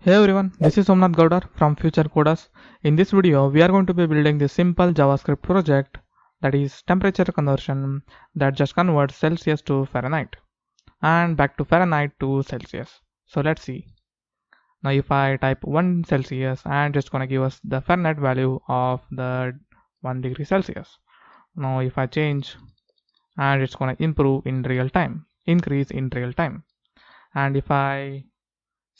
Hey everyone, this is Somanath Goudar from Future Coders. In this video, we are going to be building this simple JavaScript project that is temperature conversion that just converts Celsius to Fahrenheit and back to Fahrenheit to Celsius. So let's see. Now if I type 1 Celsius and it's gonna give us the Fahrenheit value of the 1 degree Celsius. Now if I change and it's gonna improve in real time, increase in real time. And if I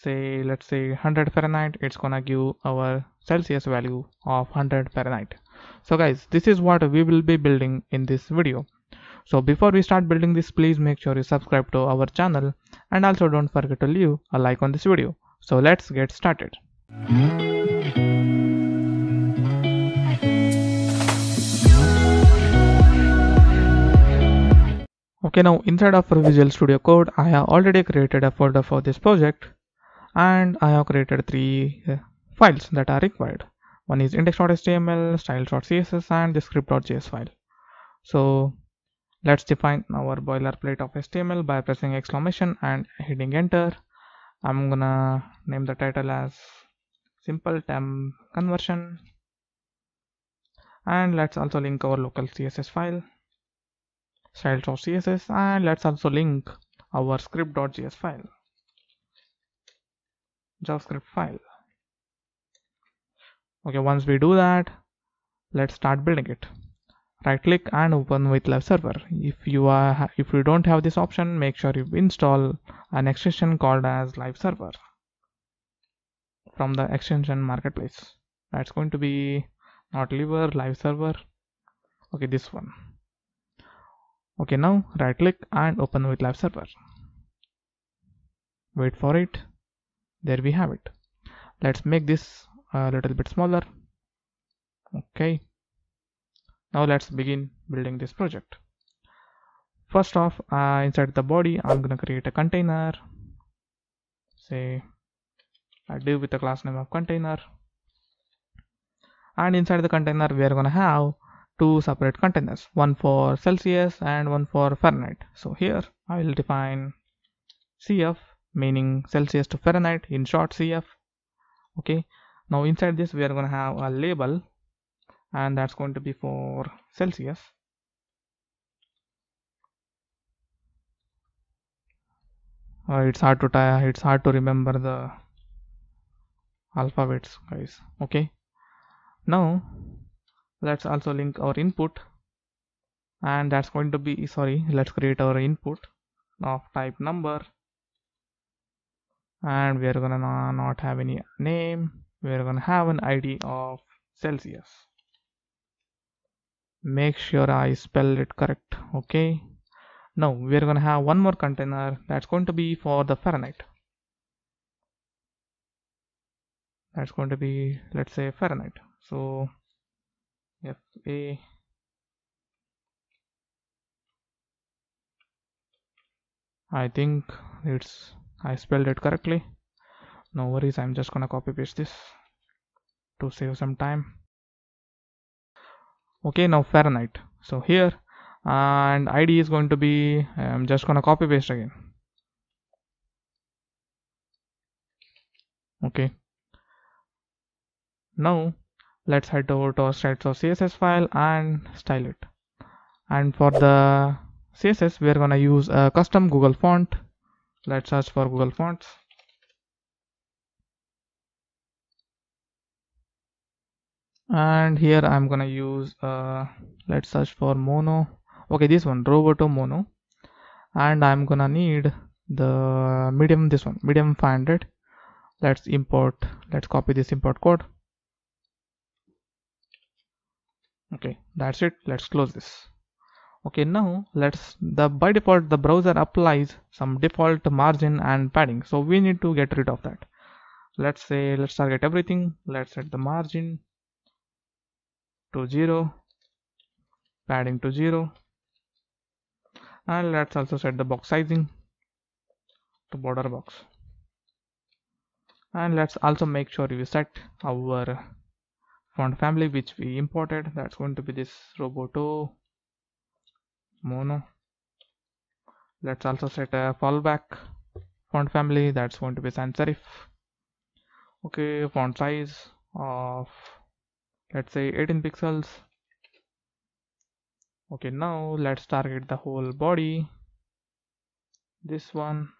say let's say 100 Fahrenheit it's gonna give our Celsius value of 100 Fahrenheit. So guys this is what we will be building in this video. So before we start building this please make sure you subscribe to our channel. And also don't forget to leave a like on this video. So let's get started. Okay now inside of Visual Studio Code I have already created a folder for this project and I have created three uh, files that are required. One is index.html, styles.css and the script.js file. So let's define our boilerplate of HTML by pressing exclamation and hitting enter. I'm gonna name the title as simple temp conversion and let's also link our local CSS file styles.css and let's also link our script.js file javascript file. Okay once we do that let's start building it. Right click and open with live server. If you are if you don't have this option make sure you install an extension called as live server from the extension marketplace. That's going to be not liver live server. Okay this one. Okay now right click and open with live server. Wait for it there we have it. Let's make this a little bit smaller. Okay. Now let's begin building this project. First off uh, inside the body i'm gonna create a container. Say i do with the class name of container. And inside the container we are gonna have two separate containers. One for celsius and one for fahrenheit. So here i will define cf meaning Celsius to Fahrenheit in short CF okay. Now inside this we are going to have a label and that's going to be for Celsius. Uh, it's hard to tie it's hard to remember the alphabets guys. Okay. Now let's also link our input and that's going to be sorry let's create our input of type number and we are gonna not have any name. We are gonna have an id of celsius. Make sure i spell it correct okay? Now we are gonna have one more container that's going to be for the fahrenheit. That's going to be let's say fahrenheit. So f a i think it's I spelled it correctly. No worries I'm just gonna copy paste this to save some time. Okay now Fahrenheit. So here and ID is going to be I'm just gonna copy paste again. Okay. Now let's head over to our styles.css file and style it. And for the CSS we are gonna use a custom Google font let's search for google fonts. And here i'm gonna use uh let's search for mono. Okay this one roboto mono. And i'm gonna need the medium this one medium 500 let's import let's copy this import code. Okay that's it. Let's close this okay now let's the by default the browser applies some default margin and padding. So we need to get rid of that. Let's say let's target everything. Let's set the margin to zero padding to zero. And let's also set the box sizing to border box. And let's also make sure we set our font family which we imported. That's going to be this roboto mono. Let's also set a fallback font family. That's going to be sans serif. Okay font size of let's say 18 pixels. Okay now let's target the whole body. This one.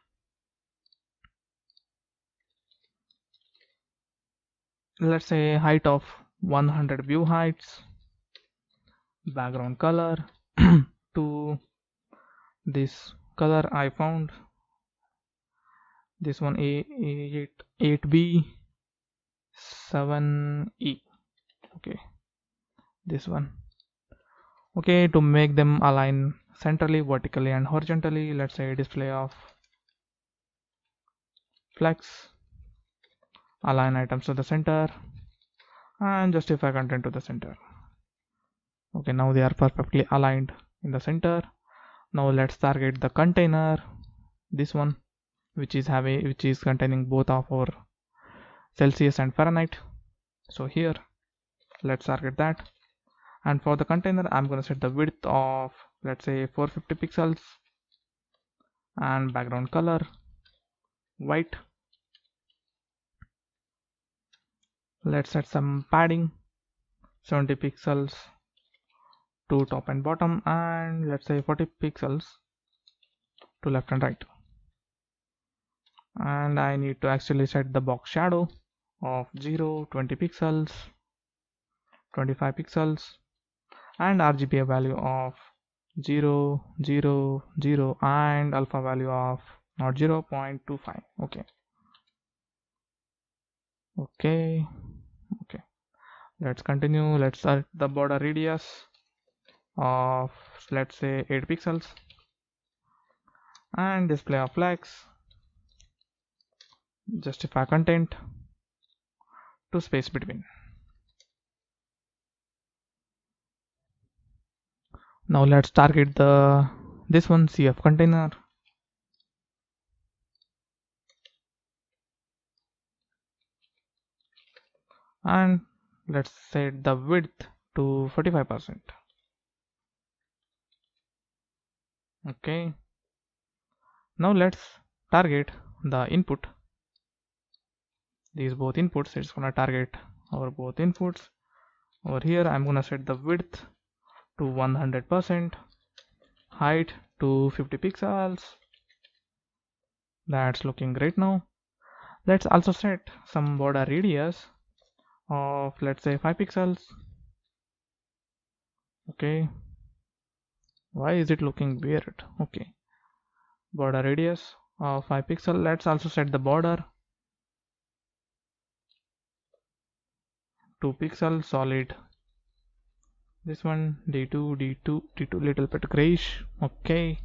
Let's say height of 100 view heights. Background color to this color I found. This one a 8 8b 7e okay. This one. Okay to make them align centrally vertically and horizontally let's say display of flex align items to the center and justify content to the center. Okay now they are perfectly aligned in the center. Now let's target the container this one which is having which is containing both of our celsius and fahrenheit. So here let's target that. And for the container i'm going to set the width of let's say 450 pixels. And background color white. Let's set some padding 70 pixels to top and bottom and let's say 40 pixels to left and right. And I need to actually set the box shadow of 0 20 pixels 25 pixels and RGBA value of 0 0 0 and alpha value of not 0 0.25 okay. Okay. Okay. Let's continue. Let's set the border radius of let's say 8 pixels. And display of flex justify content to space between. Now let's target the this one cf container. And let's set the width to 45 percent okay. Now let's target the input. These both inputs it's gonna target our both inputs. Over here I'm gonna set the width to 100 percent height to 50 pixels. That's looking great now. Let's also set some border radius of let's say 5 pixels. Okay why is it looking weird? Okay. Border radius of 5 pixel. Let's also set the border. 2 pixel solid. This one d2 d2 d2 little bit grayish. Okay.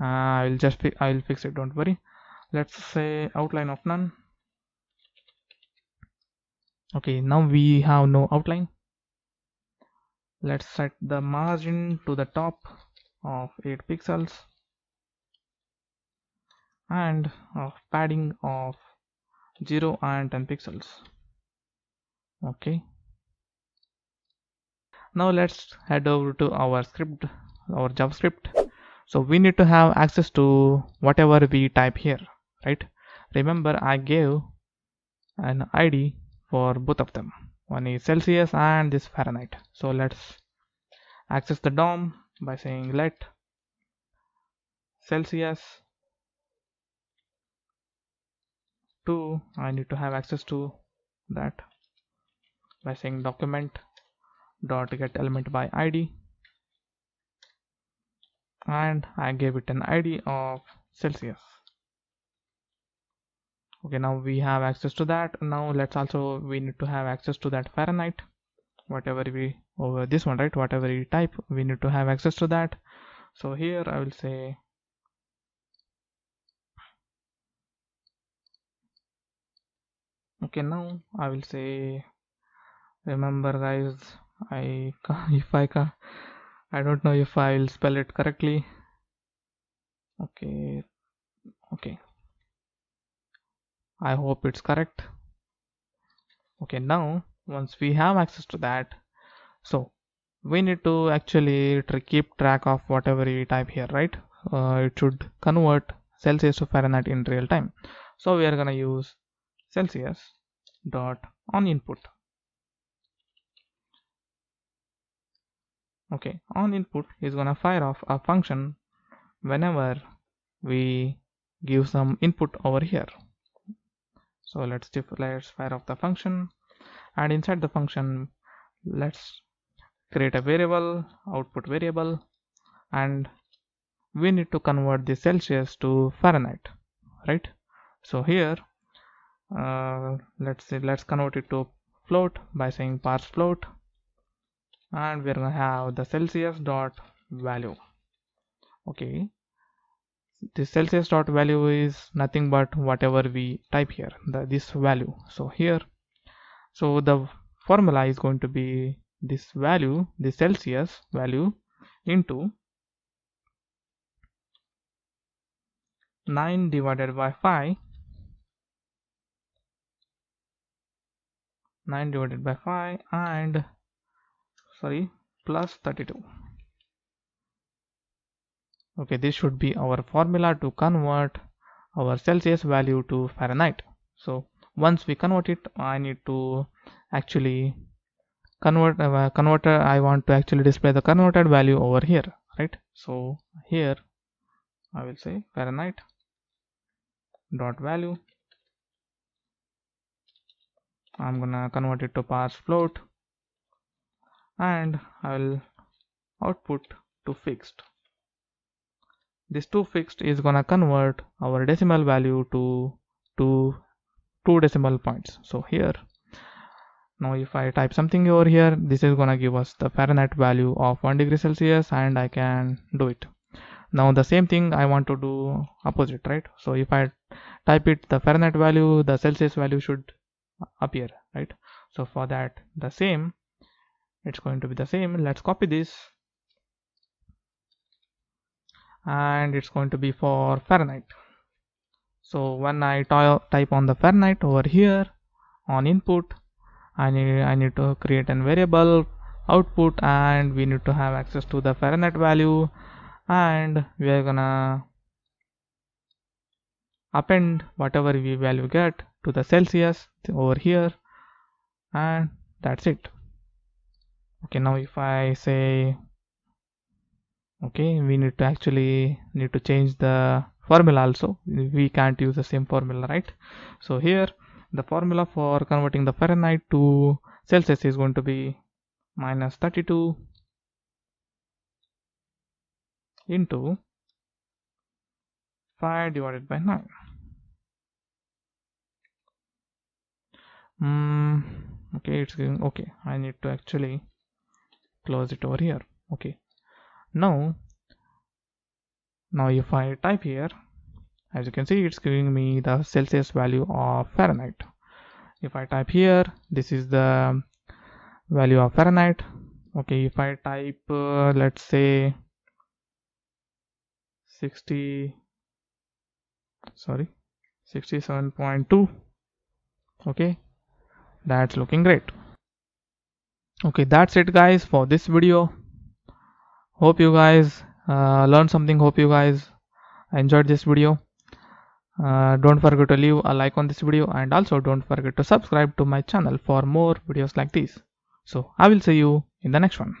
Uh, I'll just I'll fix it. Don't worry. Let's say outline of none. Okay now we have no outline let's set the margin to the top of 8 pixels. And of padding of 0 and 10 pixels. Okay. Now let's head over to our script our javascript. So we need to have access to whatever we type here right? Remember i gave an id for both of them one is celsius and this fahrenheit. So let's access the dom by saying let celsius 2 I need to have access to that by saying document dot get element by id and I gave it an id of celsius okay now we have access to that. Now let's also we need to have access to that fahrenheit. Whatever we over this one right? Whatever we type we need to have access to that. So here i will say okay now i will say remember guys i if i can i don't know if i will spell it correctly. Okay okay I hope it's correct. Okay now once we have access to that so we need to actually keep track of whatever we type here right? Uh, it should convert Celsius to Fahrenheit in real time. So we are gonna use celsius dot on input. Okay on input is gonna fire off a function whenever we give some input over here so let's let's fire off the function. And inside the function let's create a variable output variable and we need to convert the celsius to fahrenheit right? So here uh, let's say let's convert it to float by saying parse float. And we're gonna have the celsius dot value. Okay the celsius dot value is nothing but whatever we type here the this value. So here so the formula is going to be this value the celsius value into 9 divided by 5 9 divided by 5 and sorry plus 32 okay this should be our formula to convert our celsius value to fahrenheit. So once we convert it i need to actually convert uh, converter i want to actually display the converted value over here right? So here i will say fahrenheit dot value. I'm gonna convert it to parse float. And I'll output to fixed this 2 fixed is gonna convert our decimal value to to two decimal points. So here now if I type something over here this is gonna give us the Fahrenheit value of 1 degree Celsius and I can do it. Now the same thing I want to do opposite right? So if I type it the Fahrenheit value the Celsius value should appear right? So for that the same it's going to be the same. Let's copy this and it's going to be for Fahrenheit. So when I type on the Fahrenheit over here on input I need I need to create a variable output and we need to have access to the Fahrenheit value and we are gonna append whatever we value get to the Celsius over here and that's it. Okay now if I say okay we need to actually need to change the formula also. We can't use the same formula right? So here the formula for converting the Fahrenheit to Celsius is going to be minus 32 into 5 divided by 9 mm, okay it's going okay I need to actually close it over here. Okay now now if I type here as you can see it's giving me the Celsius value of Fahrenheit. If I type here this is the value of Fahrenheit. Okay if I type uh, let's say 60 sorry 67.2 okay that's looking great. Okay that's it guys for this video hope you guys uh, learned something. Hope you guys enjoyed this video. Uh, don't forget to leave a like on this video and also don't forget to subscribe to my channel for more videos like this so i will see you in the next one